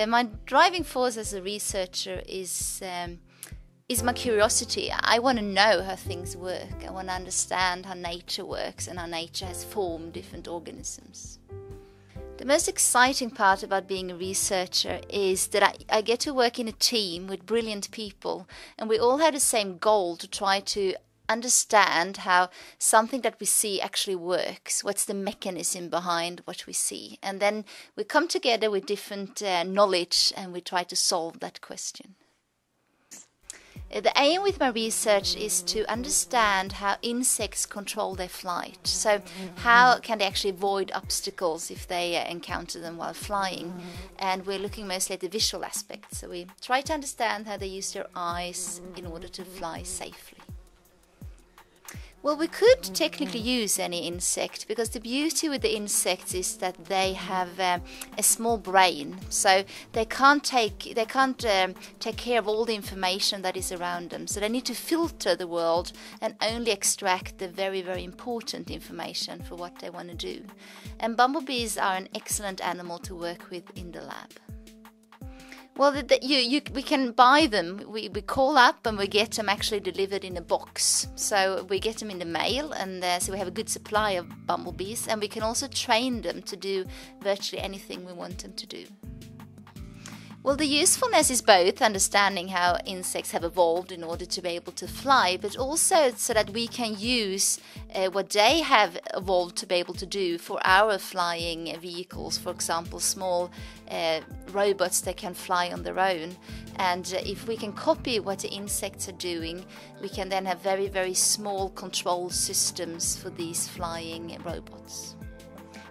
Uh, my driving force as a researcher is um, is my curiosity. I want to know how things work. I want to understand how nature works and how nature has formed different organisms. The most exciting part about being a researcher is that I, I, get to work in a team with brilliant people, and we all have the same goal to try to understand how something that we see actually works. What's the mechanism behind what we see? And then we come together with different uh, knowledge and we try to solve that question. The aim with my research is to understand how insects control their flight. So, how can they actually avoid obstacles if they uh, encounter them while flying? And we're looking mostly at the visual aspect. So, we try to understand how they use their eyes in order to fly safely. Well, we could technically use any insect because the beauty with the insects is that they have um, a small brain, so they can't take they can't um, take care of all the information that is around them. So they need to filter the world and only extract the very very important information for what they want to do. And bumblebees are an excellent animal to work with in the lab. Well, the, the, you, you, we can buy them. We, we call up and we get them actually delivered in a box. So we get them in the mail, and uh, so we have a good supply of bumblebees. And we can also train them to do virtually anything we want them to do. Well, the usefulness is both understanding how insects have evolved in order to be able to fly, but also so that we can use uh, what they have evolved to be able to do for our flying vehicles. For example, small uh, robots that can fly on their own. And uh, if we can copy what the insects are doing, we can then have very, very small control systems for these flying robots.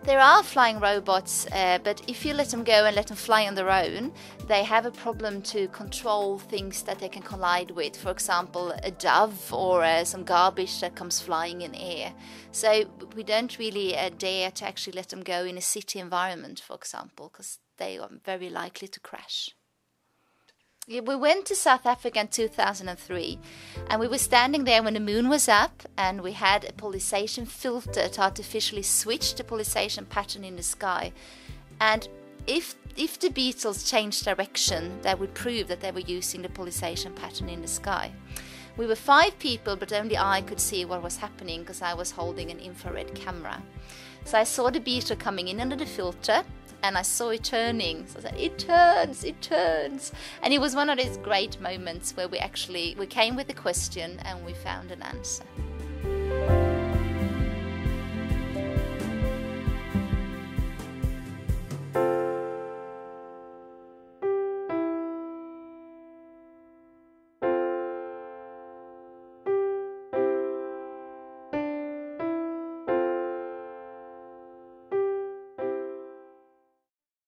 There are flying robots, uh, but if you let them go and let them fly on their own, they have a problem to control things that they can collide with. For example, a dove or uh, some garbage that comes flying in air. So we don't really uh, dare to actually let them go in a city environment, for example, because they are very likely to crash we went to South Africa in 2003 and we were standing there when the moon was up and we had a polarization filter to artificially switch the polarization pattern in the sky. And if if the beetles changed direction, that would prove that they were using the polarization pattern in the sky. We were five people, but only I could see what was happening because I was holding an infrared camera. So I saw the beetle coming in under the filter and I saw it turning. So I said, "It turns, it turns," and it was one of those great moments where we actually we came with a question and we found an answer.